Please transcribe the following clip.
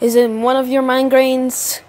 Is it one of your migraines?